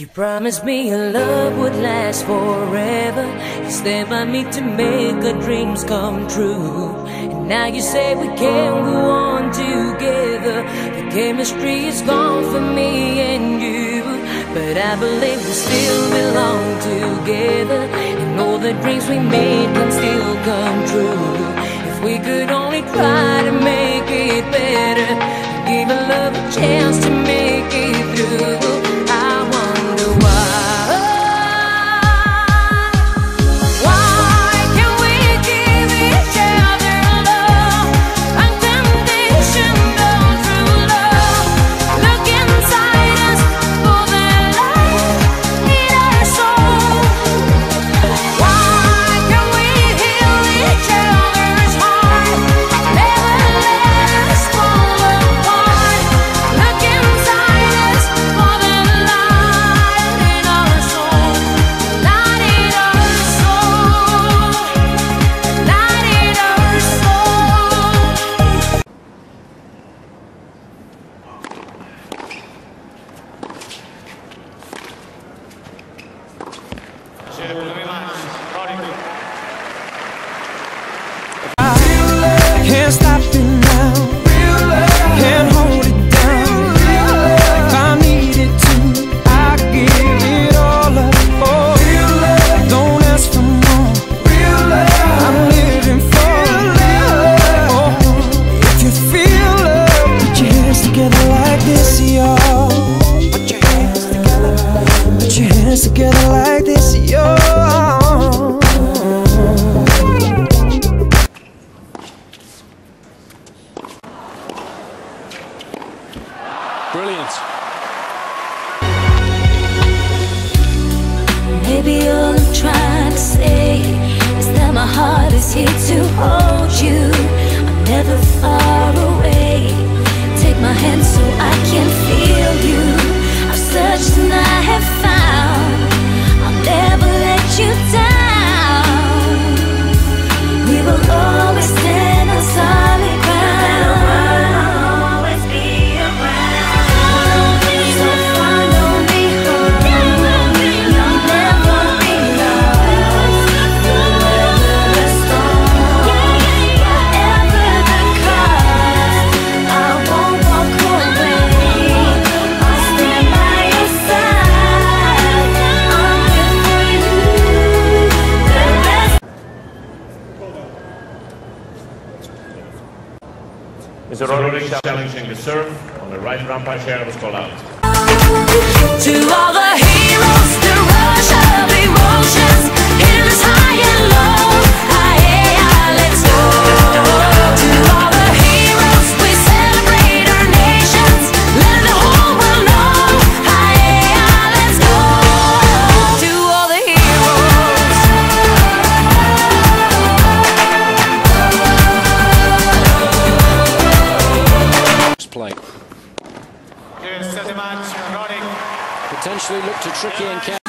You promised me your love would last forever. You stand by me to make our dreams come true. And now you say we can't go on together. The chemistry is gone for me and you. But I believe we still belong together. And all the dreams we made can still come true. If we could only try to make it better. Give our love a chance to together like this, y'all. Put your hands together. Put your hands together like this, y'all. Brilliant. Maybe all I'm trying to say is that my heart is here to hold you. Rodriguez challenging the serve on the right rampage share was called out. To all the heroes, Looked a tricky encounter.